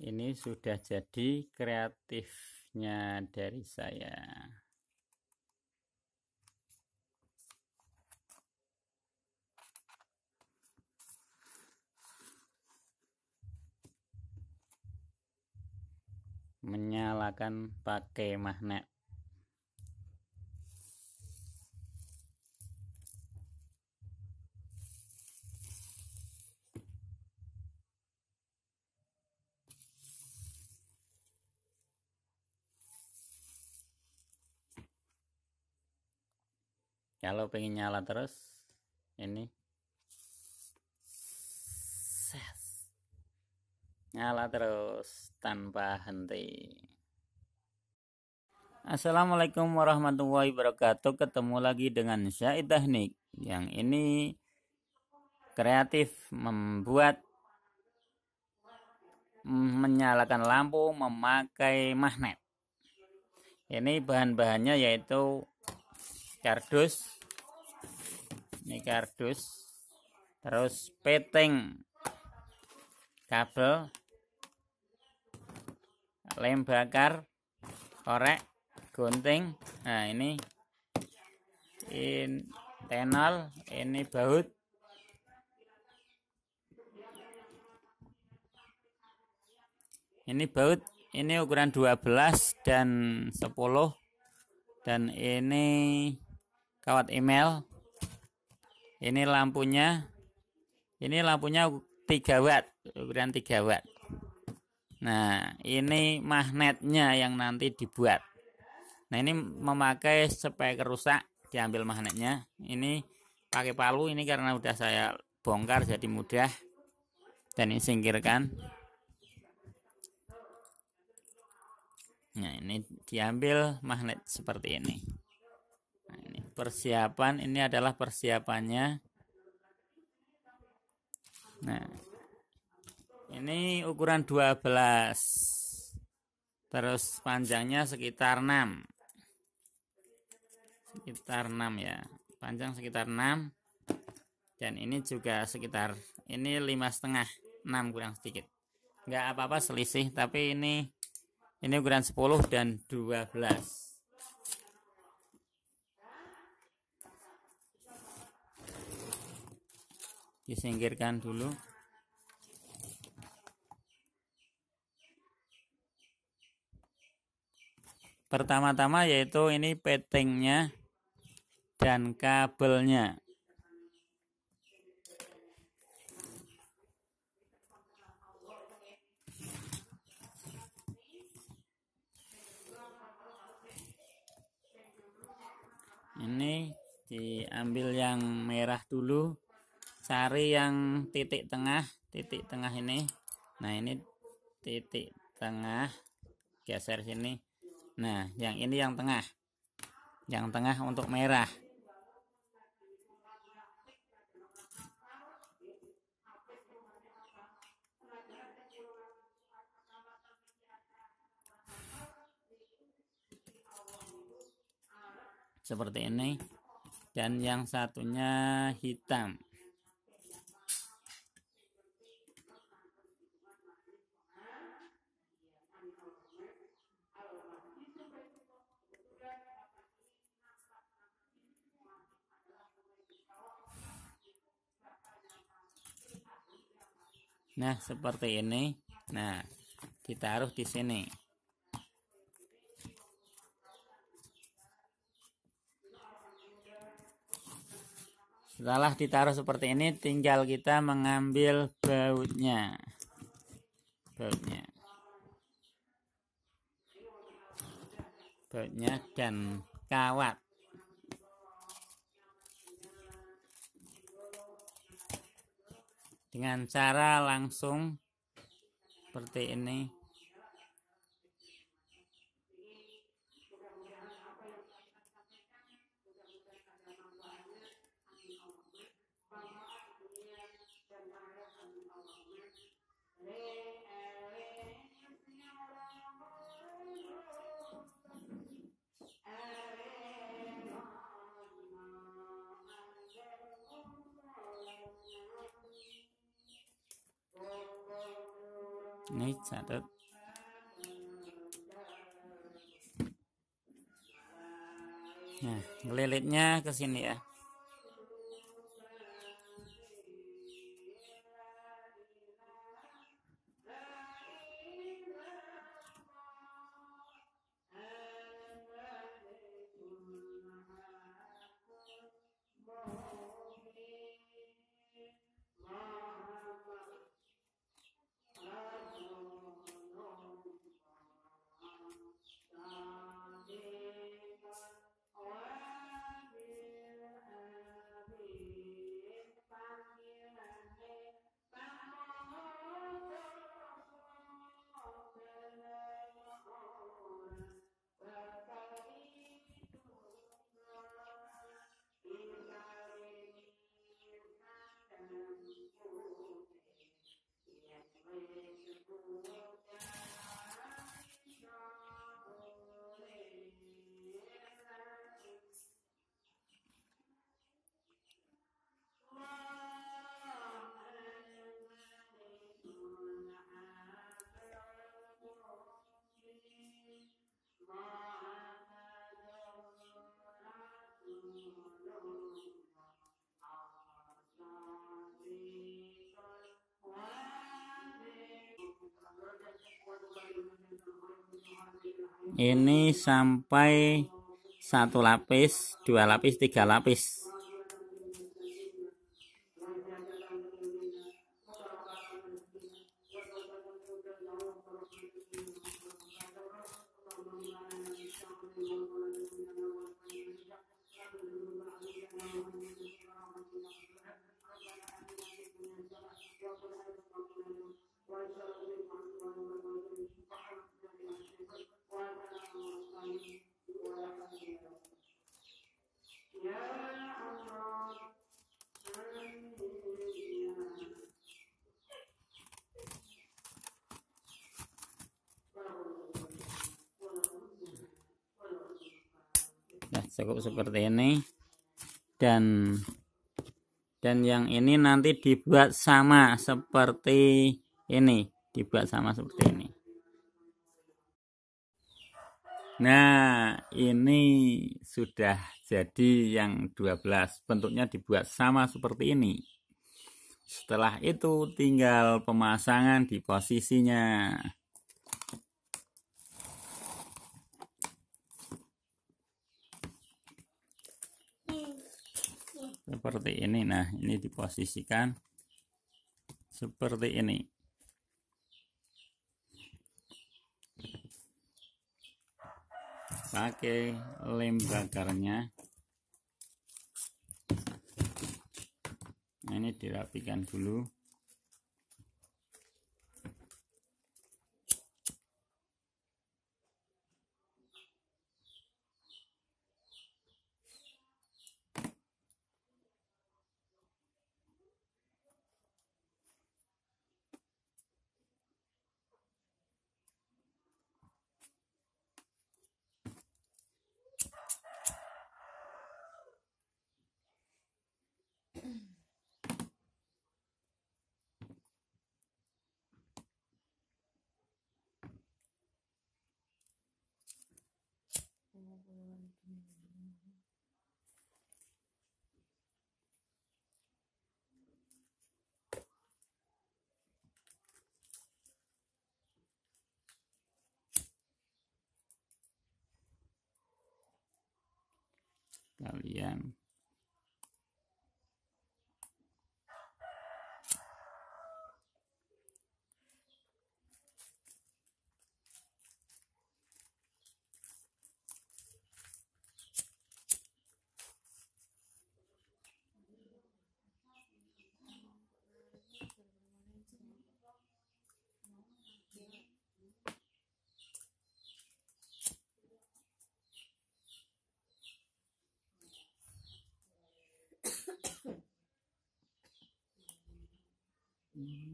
ini sudah jadi kreatifnya dari saya. Menyalakan pakai magnet kalau pengen nyala terus ini. Nyala terus tanpa henti. Assalamualaikum warahmatullahi wabarakatuh. Ketemu lagi dengan Syahid Teknik. Yang ini kreatif membuat menyalakan lampu memakai magnet. Ini bahan-bahannya yaitu kardus. Ini kardus. Terus peteng kabel. Lem bakar. Korek. Gunting. Nah ini. In tenol. Ini baut. Ini baut. Ini ukuran 12 dan 10 dan ini kawat email ini lampunya ini lampunya 3 watt ukuran 3 watt Nah, ini magnetnya yang nanti dibuat. Nah, ini memakai supaya kerusak, diambil magnetnya. Ini pakai palu ini karena udah saya bongkar jadi mudah. Dan ini singkirkan. Nah, ini diambil magnet seperti ini. Persiapan, ini adalah persiapannya. Nah, ini ukuran 12 terus panjangnya sekitar 6 sekitar 6 ya. Panjang sekitar 6 dan ini juga sekitar ini lima setengah 6 kurang sedikit. Nggak apa-apa selisih tapi ini ini ukuran 10 dan 12 disingkirkan dulu Pertama-tama yaitu ini petingnya dan kabelnya. Ini diambil yang merah dulu. Cari yang titik tengah, titik tengah ini. Nah, ini titik tengah. Geser sini Nah, yang ini yang tengah. Yang tengah untuk merah. Seperti ini. Dan yang satunya hitam. Nah, seperti ini. Nah, ditaruh di sini. Setelah ditaruh seperti ini, tinggal kita mengambil bautnya. Bautnya. Bautnya dan kawat. dengan cara langsung seperti ini ini catat nah ngelilitnya ke sini ya ini sampai satu lapis dua lapis tiga lapis nah cukup seperti ini. Dan dan yang ini nanti dibuat sama seperti ini. Dibuat sama seperti ini. Nah ini sudah jadi yang 12 bentuknya dibuat sama seperti ini. Setelah itu tinggal pemasangan di posisinya seperti ini. Nah ini diposisikan seperti ini. Pakai lem bakarnya. Nah, ini dirapikan dulu Kalian. Mm-hmm.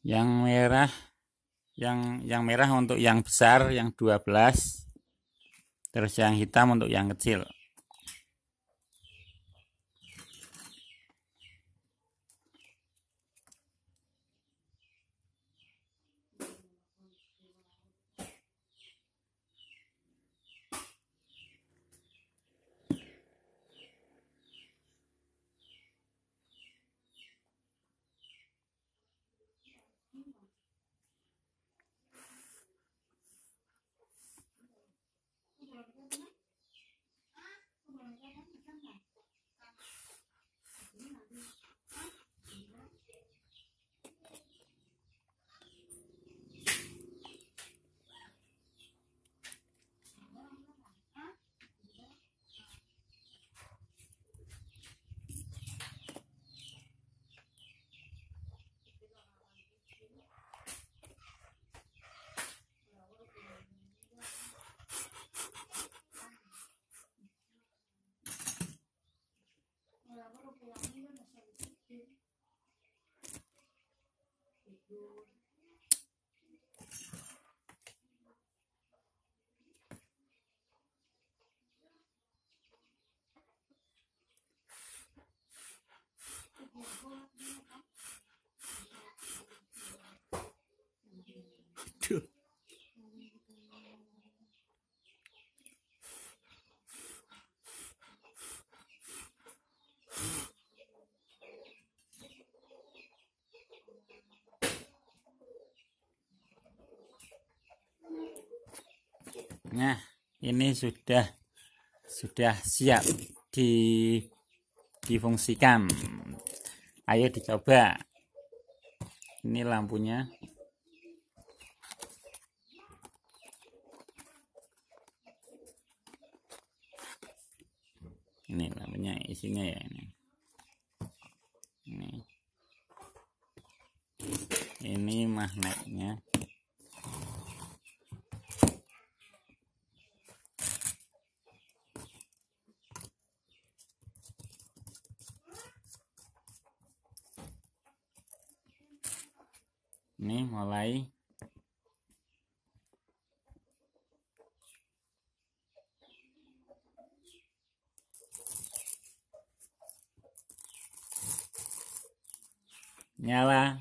Yang merah yang yang merah untuk yang besar yang 12 terus yang hitam untuk yang kecil Nah, ini sudah sudah siap di difungsikan. Ayo dicoba. Ini lampunya. Ini lampunya isinya ya ini. Ini. Ini magnetnya. Ini mulai. Nyala.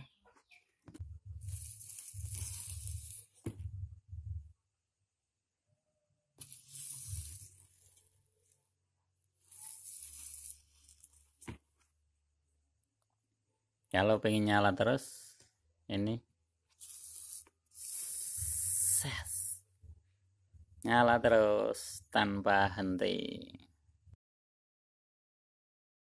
Kalau pengen nyala terus ini nyala terus tanpa henti